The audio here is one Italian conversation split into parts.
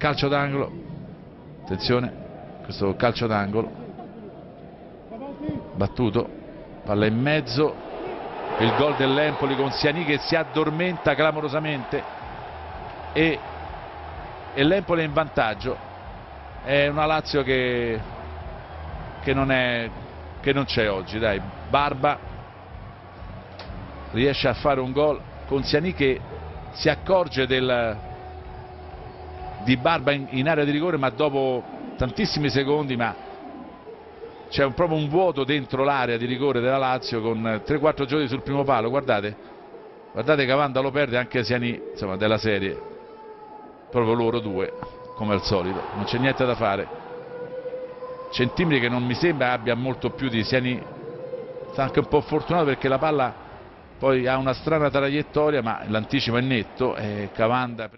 calcio d'angolo. Attenzione questo calcio d'angolo. Battuto palla in mezzo. Il gol dell'Empoli con Siani che si addormenta clamorosamente. E, e l'Empoli è in vantaggio. È una Lazio che, che non c'è oggi dai. Barba riesce a fare un gol con Siani che si accorge del, di Barba in, in, area di rigore ma dopo tantissimi secondi ma c'è proprio un vuoto dentro l'area di rigore della Lazio con 3-4 giochi sul primo palo. Guardate guardate Cavanda lo perde anche Siani insomma della serie. Proprio loro due come al solito. Non c'è niente da fare. Centimetri che non mi sembra abbia molto più di Siani. Sta anche un po' fortunato perché la palla poi ha una strana traiettoria ma l'anticipo è netto e Cavanda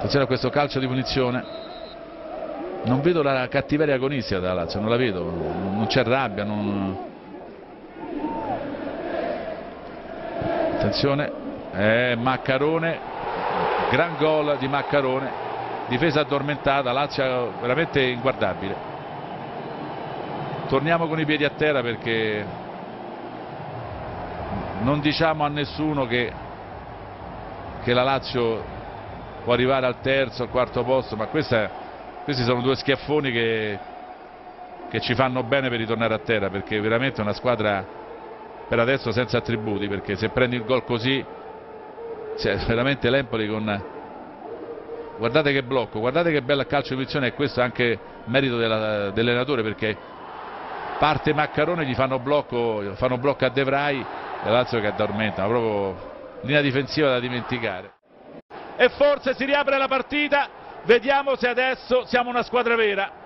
attenzione a questo calcio di punizione. Non vedo la cattiveria agonistica della Lazio non la vedo. Non c'è rabbia non... attenzione. Eh, Maccarone. Gran gol di Maccarone. Difesa addormentata Lazio veramente inguardabile. Torniamo con i piedi a terra perché non diciamo a nessuno che, che, la Lazio può arrivare al terzo, al quarto posto, ma questa, questi sono due schiaffoni che, che ci fanno bene per ritornare a terra, perché veramente è una squadra per adesso senza attributi, perché se prendi il gol così, cioè, veramente l'Empoli con... Guardate che blocco, guardate che bella calcio di posizione e questo è anche merito dell'allenatore perché parte Maccarone, gli fanno blocco, fanno blocco a De Vrij la Lazio che addormenta, ma proprio linea difensiva da dimenticare. E forse si riapre la partita, vediamo se adesso siamo una squadra vera.